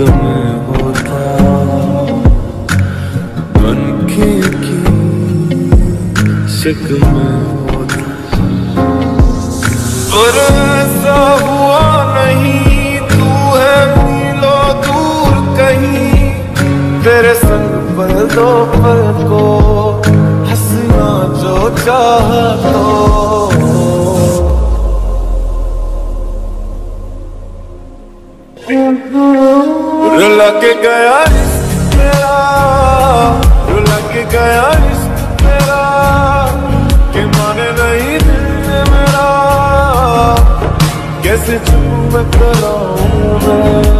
में होता बनके की शक में होता पर हुआ नहीं तू है। मीलो दूर कहीं तेरे संग पल दो पल को हंसना जो चाह रुला के गया इश्क मेरा रुला गया मेरा, कि माने नहीं दिल मेरा। कैसे चुप मैं मैं?